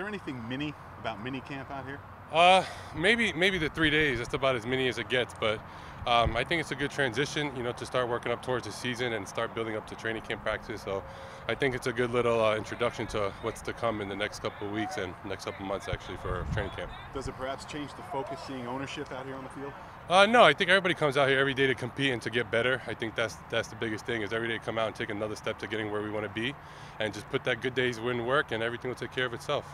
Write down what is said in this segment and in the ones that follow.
there anything mini about mini camp out here? Uh, maybe maybe the three days. That's about as many as it gets. But um, I think it's a good transition, you know, to start working up towards the season and start building up to training camp practice. So I think it's a good little uh, introduction to what's to come in the next couple of weeks and next couple of months actually for training camp. Does it perhaps change the focus seeing ownership out here on the field? Uh, no, I think everybody comes out here every day to compete and to get better. I think that's that's the biggest thing is every day come out and take another step to getting where we want to be, and just put that good day's win work, and everything will take care of itself.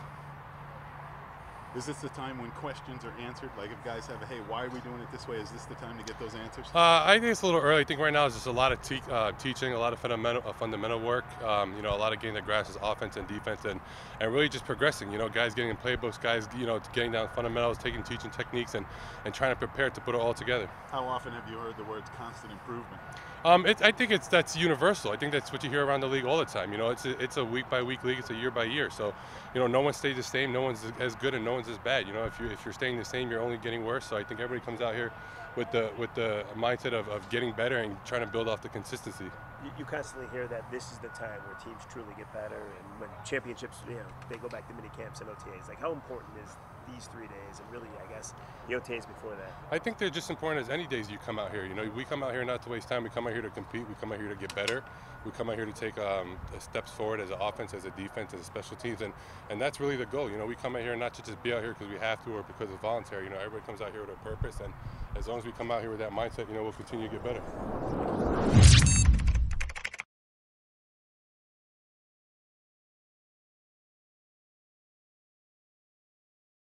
Is this the time when questions are answered? Like if guys have a, hey, why are we doing it this way? Is this the time to get those answers? Uh, I think it's a little early. I think right now is just a lot of te- uh, teaching, a lot of fundamental uh, fundamental work. Um, you know, a lot of getting the grasp offense and defense, and, and really just progressing. You know, guys getting in playbooks, guys, you know, getting down fundamentals, taking teaching techniques, and, and trying to prepare to put it all together. How often have you heard the words constant improvement? Um, it, I think it's that's universal. I think that's what you hear around the league all the time. You know, it's a, it's a week by week league. It's a year by year. So, you know, no one stays the same. No one's as good and no one's as bad. You know, if you if you're staying the same, you're only getting worse. So I think everybody comes out here with the with the mindset of, of getting better and trying to build off the consistency. You, you constantly hear that this is the time where teams truly get better, and when championships, you know, they go back to mini camps and OTAs. Like, how important is these three days, and really, I guess, the OTAs before that? I think they're just important as any days you come out here. You know, we come out here not to waste time. We come out here to compete. We come out here to get better. We come out here to take um, steps forward as an offense, as a defense, as a special teams, and and that's really the goal. You know, we come out here not to just be out here because we have to or because it's voluntary. You know, everybody comes out here with a purpose, and as long as we come out here with that mindset, you know, we'll continue to get better.